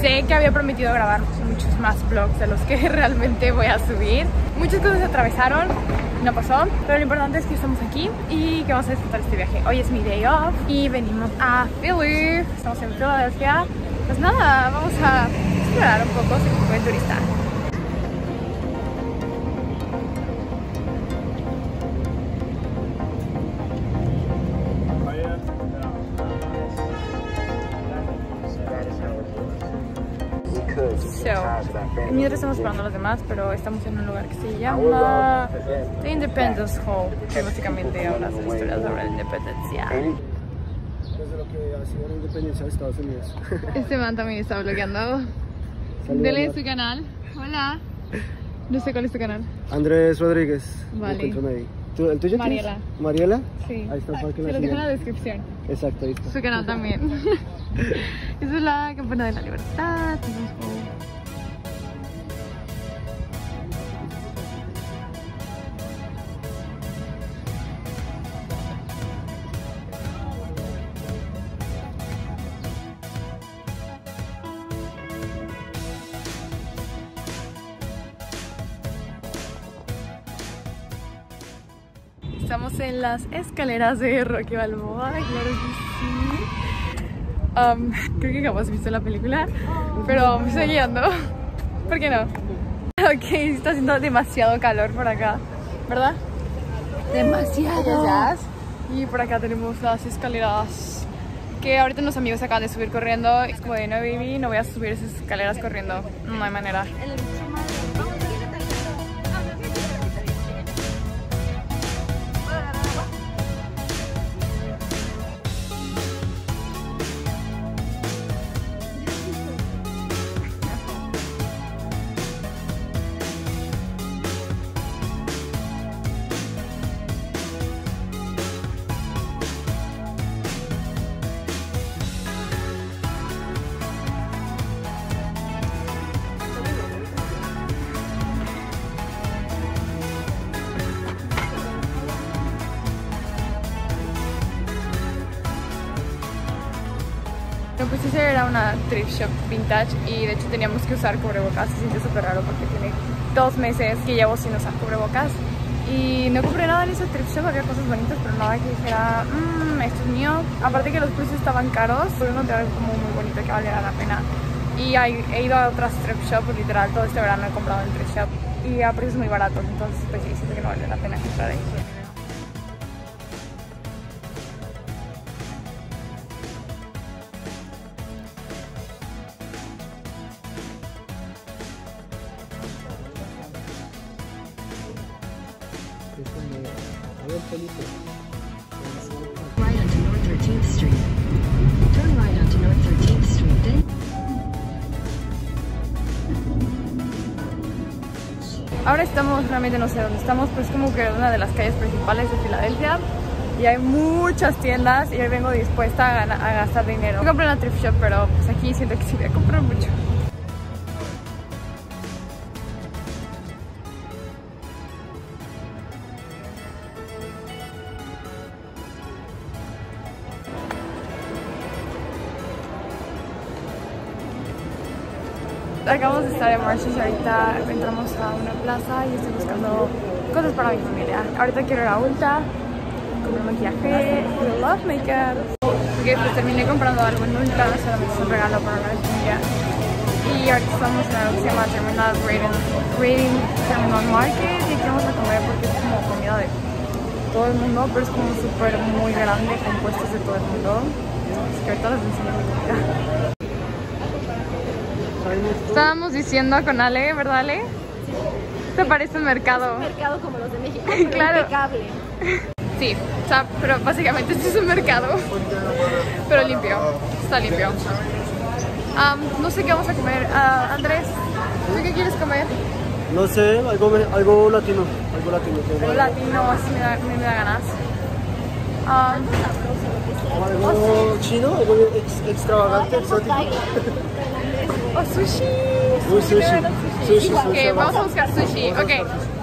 Sé que había prometido grabar muchos más vlogs de los que realmente voy a subir. Muchas cosas se atravesaron, no pasó, pero lo importante es que estamos aquí y que vamos a disfrutar este viaje. Hoy es mi day off y venimos a Philly. Estamos en Filadelfia. Pues nada, vamos a explorar un poco, ser un turista. Mientras estamos esperando a los demás, pero estamos en un lugar que se llama The Independence Hall, que básicamente habla historias sobre la independencia. Desde lo que ha sido la independencia de Estados Unidos. Este man también está blogueando. Saludos, Dele su canal. Hola. No sé cuál es tu canal. Andrés Rodríguez. Vale. ahí. ¿Tú- ¿El tuyo? Mariela. ¿Mariela? Sí. Ahí está para que Se lo dejo en la descripción. Exacto, ahí está. Su canal también. Esa es la campana de la libertad. Estamos en las escaleras de Rocky Balboa, claro que sí. Um, creo que jamás visto la película, pero me estoy guiando. ¿Por qué no? Ok, está haciendo demasiado calor por acá, ¿verdad? Demasiado. Y por acá tenemos las escaleras que ahorita unos amigos acaban de subir corriendo. Es como de no, baby, no voy a subir esas escaleras corriendo. No hay manera. Esa era una thrift shop vintage y de hecho teníamos que usar cubrebocas. Se siente súper raro porque tiene dos meses que llevo sin usar cubrebocas. Y no compré nada en esa thrift shop, había cosas bonitas, pero nada que dijera, mmm, esto es mío. Aparte que los precios estaban caros, pude encontrar algo como muy bonito que valiera la pena. Y he ido a otras thrift shop, pues, literal, todo este verano he comprado en thrift shop y a precios muy baratos, entonces pues sí, siento que no vale la pena comprar ahí. Street, then Ahora estamos, realmente no sé dónde estamos, pero es como que una de las calles principales de Filadelfia y hay muchas tiendas y hoy vengo dispuesta a, gastar dinero. No compré en la thrift shop, pero pues aquí siento que sí voy a comprar mucho. Acabamos de estar en Marshalls y ahorita entramos a una plaza y estoy buscando cosas para mi familia. Ahorita quiero ir a Ulta, comprar maquillaje, I love makeup. Ok, pues terminé comprando algo en Ulta, solamente es un regalo para una familia. Y ahorita estamos en algo que se llama Terminal Rating Terminal Market y aquí vamos a comer porque es como comida de todo el mundo, pero es como súper muy grande, con puestos de todo el mundo. Así que ahorita les enseño mi comida. Estábamos diciendo con Ale, ¿verdad Ale? ¿Te parece un mercado? mercado como los de México, Claro. impecable. Sí, o sea, pero básicamente este es un mercado, pero limpio, está limpio. Am, no sé qué vamos a comer. Ah, Andrés, ¿tú qué quieres comer? No sé, algo, algo latino. Algo latino. Un latino, así me da, me, me da ganas. Am, Algo chino, algo ex- extravagante, exótico. Sushi! O sushi! Sushi, sushi, sushi, sushi, sushi,